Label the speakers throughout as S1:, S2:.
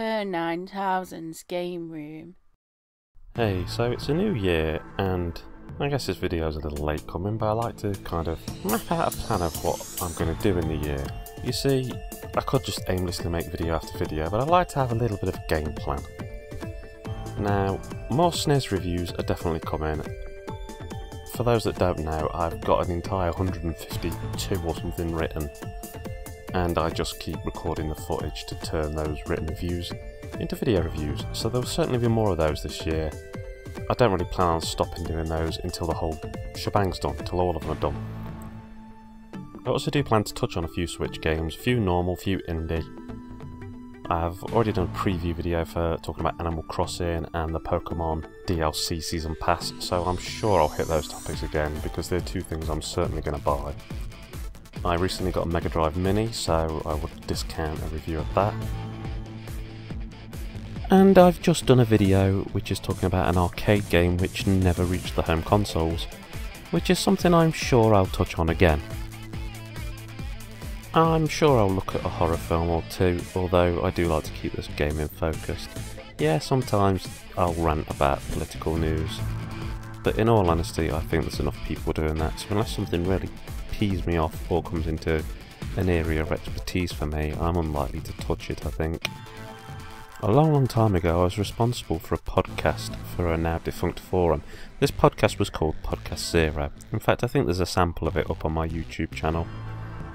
S1: Kerr 9000's game room.
S2: Hey, so it's a new year, and I guess this video is a little late coming, but I like to kind of map out a plan of what I'm going to do in the year. You see, I could just aimlessly make video after video, but I like to have a little bit of a game plan. Now, more SNES reviews are definitely coming. For those that don't know, I've got an entire 152 or something written, and I just keep recording the footage to turn those written reviews into video reviews, so there will certainly be more of those this year. I don't really plan on stopping doing those until the whole shebang's done, until all of them are done. I also do plan to touch on a few Switch games, a few normal, few indie. I've already done a preview video for talking about Animal Crossing and the Pokemon DLC Season Pass, so I'm sure I'll hit those topics again because they're two things I'm certainly going to buy. I recently got a Mega Drive Mini, so I would discount a review of that. And I've just done a video which is talking about an arcade game which never reached the home consoles, which is something I'm sure I'll touch on again. I'm sure I'll look at a horror film or two, although I do like to keep this gaming focused. Yeah, sometimes I'll rant about political news, but in all honesty I think there's enough people doing that, so unless something really pees me off or comes into an area of expertise for me, I'm unlikely to touch it I think. A long, long time ago, I was responsible for a podcast for a now defunct forum. This podcast was called Podcast Zero. In fact, I think there's a sample of it up on my YouTube channel.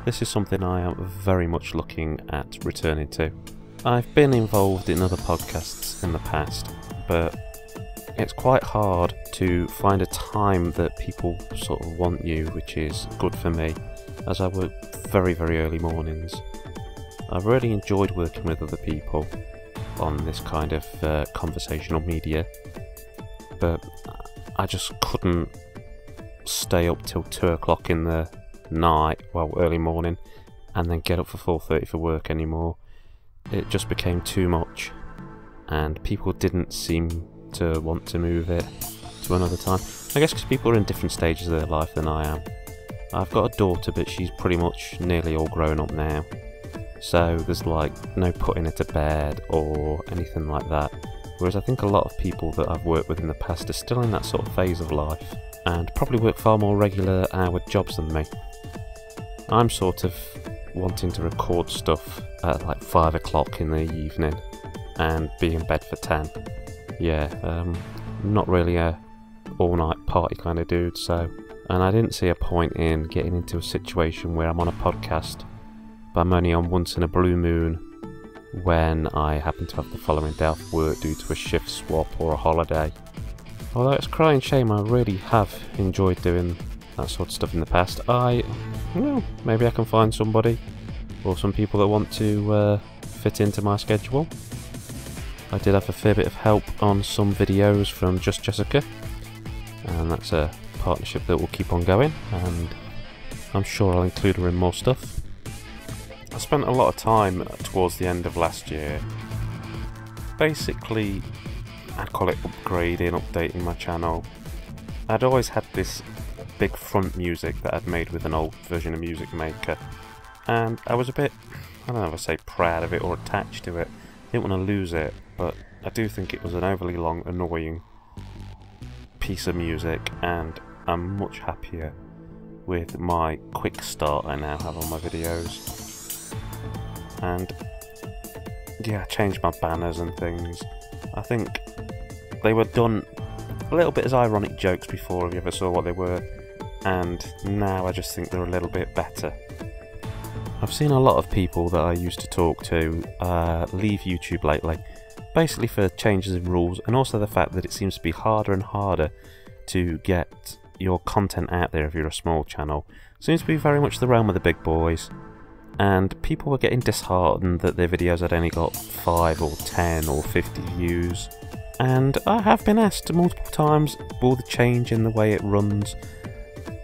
S2: This is something I am very much looking at returning to. I've been involved in other podcasts in the past, but it's quite hard to find a time that people sort of want you, which is good for me, as I work very, very early mornings. I've really enjoyed working with other people on this kind of uh, conversational media, but I just couldn't stay up till two o'clock in the night, well, early morning, and then get up for four thirty for work anymore. It just became too much, and people didn't seem to want to move it to another time. I guess because people are in different stages of their life than I am. I've got a daughter, but she's pretty much nearly all grown up now. So there's like no putting her to bed or anything like that. Whereas I think a lot of people that I've worked with in the past are still in that sort of phase of life and probably work far more regular hour jobs than me. I'm sort of wanting to record stuff at like 5 o'clock in the evening and be in bed for 10. Yeah, um, not really a all night party kind of dude, so. And I didn't see a point in getting into a situation where I'm on a podcast but I'm only on once in a blue moon when I happen to have the following day off work due to a shift swap or a holiday. Although it's crying shame, I really have enjoyed doing that sort of stuff in the past. I, you know, maybe I can find somebody or some people that want to uh, fit into my schedule. I did have a fair bit of help on some videos from Just Jessica, and that's a partnership that will keep on going, and I'm sure I'll include her in more stuff. I spent a lot of time towards the end of last year basically I'd call it upgrading, updating my channel. I'd always had this big front music that I'd made with an old version of Music Maker and I was a bit, I don't know if I say proud of it or attached to it. I didn't want to lose it but I do think it was an overly long, annoying piece of music and I'm much happier with my quick start I now have on my videos and yeah, I changed my banners and things. I think they were done a little bit as ironic jokes before if you ever saw what they were, and now I just think they're a little bit better. I've seen a lot of people that I used to talk to uh, leave YouTube lately, basically for changes in rules, and also the fact that it seems to be harder and harder to get your content out there if you're a small channel. Seems to be very much the realm of the big boys, and people were getting disheartened that their videos had only got 5 or 10 or 50 views. And I have been asked multiple times, will the change in the way it runs,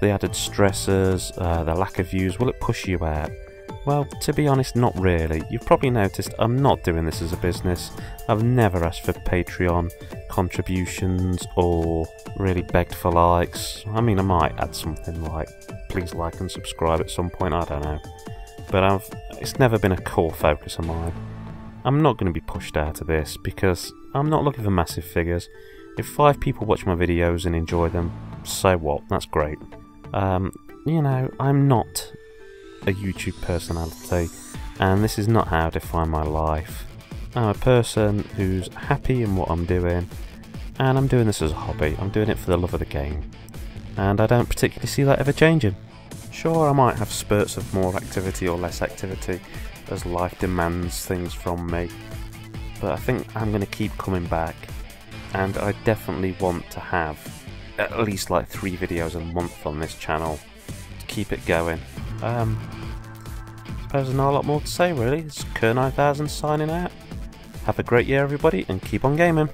S2: the added stressors, uh, the lack of views, will it push you out? Well, to be honest, not really. You've probably noticed I'm not doing this as a business. I've never asked for Patreon contributions or really begged for likes. I mean, I might add something like, please like and subscribe at some point, I don't know but I've, it's never been a core focus of mine. I'm not going to be pushed out of this because I'm not looking for massive figures. If five people watch my videos and enjoy them, so what? That's great. Um, you know, I'm not a YouTube personality, and this is not how I define my life. I'm a person who's happy in what I'm doing, and I'm doing this as a hobby. I'm doing it for the love of the game, and I don't particularly see that ever changing. Sure, I might have spurts of more activity or less activity as life demands things from me, but I think I'm going to keep coming back, and I definitely want to have at least like three videos a month on this channel to keep it going. Um, there's not a lot more to say really. It's Kerr9000 signing out. Have a great year everybody and keep on gaming.